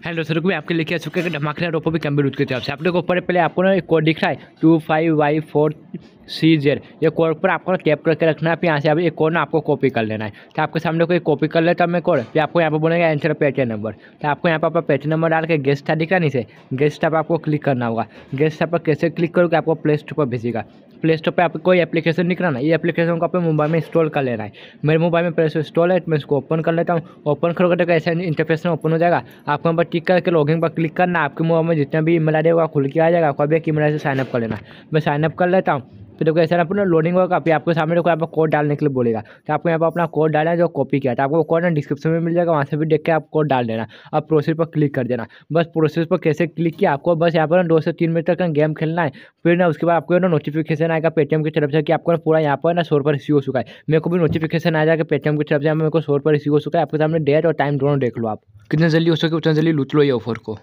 Hello sir, मैं आपके लेके आ चुके हैं धमाकेदार रोपो भी कंप्यूटर की तरफ़ से आपके ऊपर पहले आपको ना एक कोड दिख रहा है two five Y four C Z ये कोड पर आपको ना टैप करके रखना है, फिर यहाँ से एक कोड ना आपको कॉपी कर लेना है। तो आपके सामने कोई कॉपी कर लेता मैं कोड फिर आपको यहाँ पर बोलेगा एंटर पेटीएम नंबर तो आपको यहाँ पर अपना पेटीएम नंबर डाल के गेस्ट था दिख रहा नहीं नीचे। गेस्ट आपको क्लिक करना होगा। गेस्ट पर कैसे क्लिक करोगे, आपको प्ले स्टोर पर भेजेगा। प्ले स्टोर पर आपको कोई एप्लीकेशन निकल रहा ना ये एप्लीकेशन को आपको मोबाइल में इंस्टॉल कर लेना है। मेरे मोबाइल में प्ले स्टोर इंस्टॉल है, मैं इसको ओपन कर लेता हूँ। ओपन करोगे तो ऐसा इंटरफेस में ओपन हो जाएगा? आपको यहाँ पर टिक करके लॉगिन पर क्लिक करना आपके मोबाइल में जितना भी ईमेल आई होगा खुल के आ जाएगा। आपको अभी एक ईमेल से साइनअप कर लेना मैं साइनअप कर लेता हूँ। फिर देखो ऐसा अपना लोडिंग होगा फिर आपको सामने देखो यहाँ पर कोड डालने के लिए बोलेगा। तो आपको यहाँ पर अपना कोड डालना है जो कॉपी किया था आपको कोड ना डिस्क्रिप्शन में मिल जाएगा, वहाँ से भी देख के आप कोड डाल देना। अब प्रोसेस पर क्लिक कर देना। बस प्रोसेस पर कैसे क्लिक किया आपको, बस यहाँ पर ना दो से तीन मिनट तक गेम खेलना है। फिर ना उसके बाद आपको ना नोटिफिकेशन आएगा पेटीएम की तरफ़ से कि आपको पूरा यहाँ पर ना सौ रुपये रिसीव हो चुका है। मेरे को भी नोटिफिकेशन आ जाएगा पेटीएम की तरफ़ से मेरे को सौ रुपये रिसीव हो चुका है। आपके सामने डेट और टाइम दोनों देख लो आप। कितने जल्दी हो सके उतना जल्दी लूट लो ये ऑफ़र को।